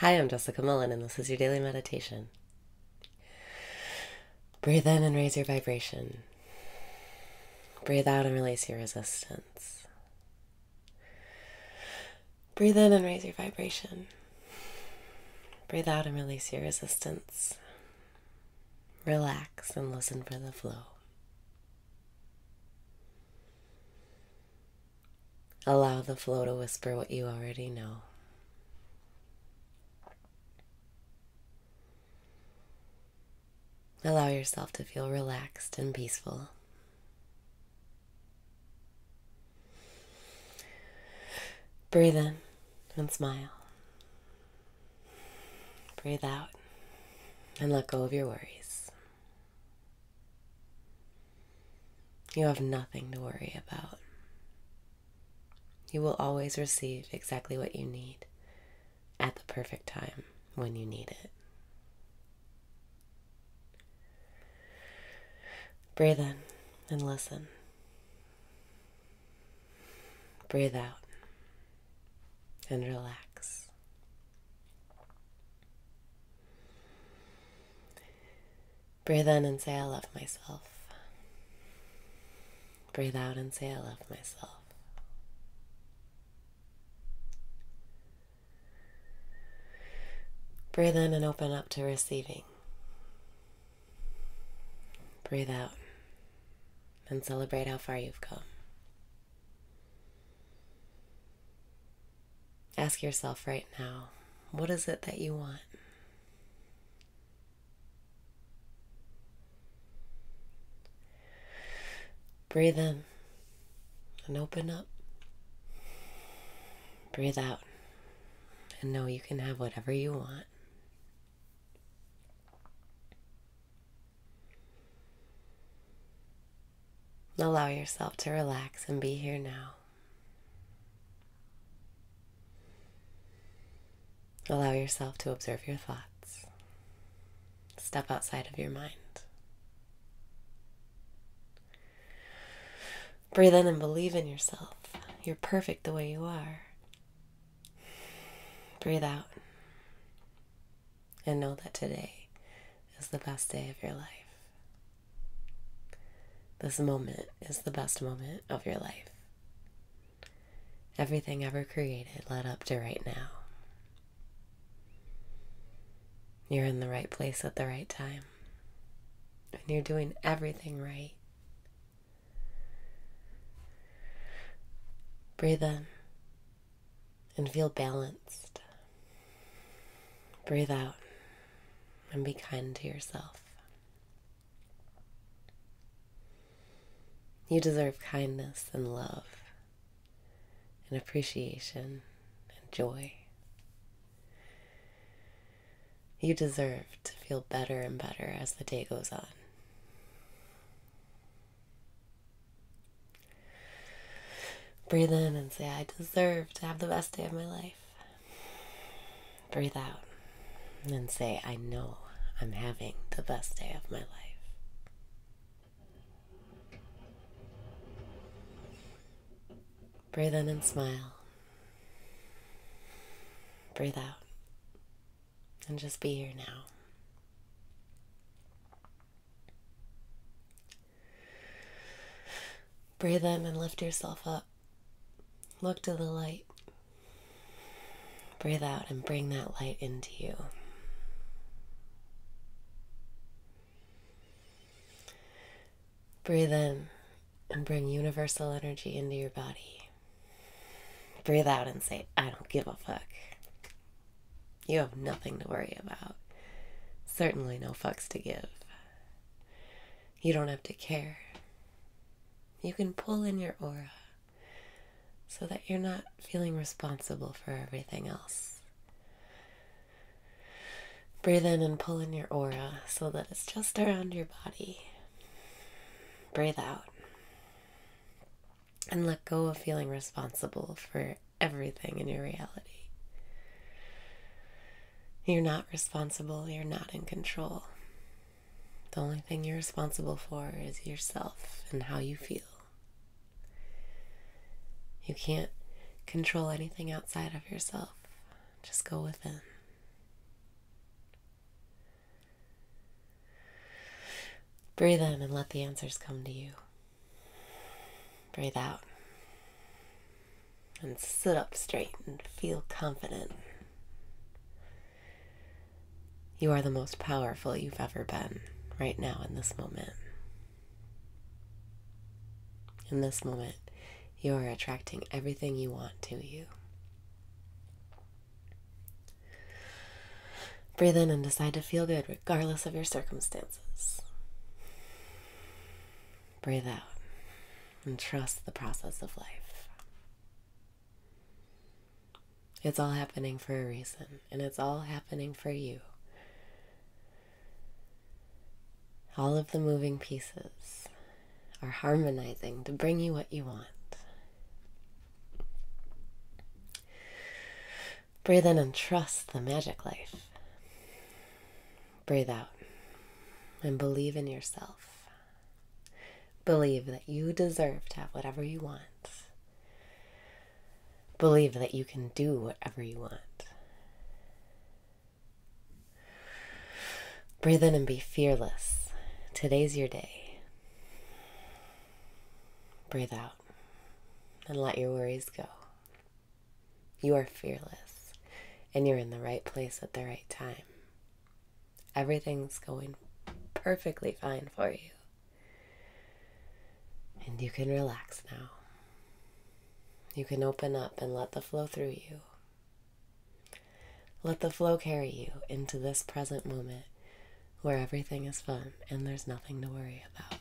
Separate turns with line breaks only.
Hi, I'm Jessica Mullen, and this is your daily meditation. Breathe in and raise your vibration. Breathe out and release your resistance. Breathe in and raise your vibration. Breathe out and release your resistance. Relax and listen for the flow. Allow the flow to whisper what you already know. Allow yourself to feel relaxed and peaceful. Breathe in and smile. Breathe out and let go of your worries. You have nothing to worry about. You will always receive exactly what you need at the perfect time when you need it. Breathe in and listen. Breathe out and relax. Breathe in and say, I love myself. Breathe out and say, I love myself. Breathe in and open up to receiving. Breathe out and celebrate how far you've come. Ask yourself right now what is it that you want? Breathe in and open up. Breathe out and know you can have whatever you want. Allow yourself to relax and be here now. Allow yourself to observe your thoughts. Step outside of your mind. Breathe in and believe in yourself. You're perfect the way you are. Breathe out and know that today is the best day of your life. This moment is the best moment of your life. Everything ever created led up to right now. You're in the right place at the right time. And you're doing everything right. Breathe in and feel balanced. Breathe out and be kind to yourself. You deserve kindness and love and appreciation and joy. You deserve to feel better and better as the day goes on. Breathe in and say, I deserve to have the best day of my life. Breathe out and say, I know I'm having the best day of my life. Breathe in and smile. Breathe out. And just be here now. Breathe in and lift yourself up. Look to the light. Breathe out and bring that light into you. Breathe in and bring universal energy into your body breathe out and say, I don't give a fuck. You have nothing to worry about. Certainly no fucks to give. You don't have to care. You can pull in your aura so that you're not feeling responsible for everything else. Breathe in and pull in your aura so that it's just around your body. Breathe out and let go of feeling responsible for everything in your reality. You're not responsible, you're not in control. The only thing you're responsible for is yourself and how you feel. You can't control anything outside of yourself, just go within. Breathe in and let the answers come to you. Breathe out and sit up straight and feel confident. You are the most powerful you've ever been right now in this moment. In this moment, you are attracting everything you want to you. Breathe in and decide to feel good regardless of your circumstances. Breathe out and trust the process of life. It's all happening for a reason, and it's all happening for you. All of the moving pieces are harmonizing to bring you what you want. Breathe in and trust the magic life. Breathe out and believe in yourself. Believe that you deserve to have whatever you want. Believe that you can do whatever you want. Breathe in and be fearless. Today's your day. Breathe out and let your worries go. You are fearless and you're in the right place at the right time. Everything's going perfectly fine for you. And you can relax now. You can open up and let the flow through you. Let the flow carry you into this present moment where everything is fun and there's nothing to worry about.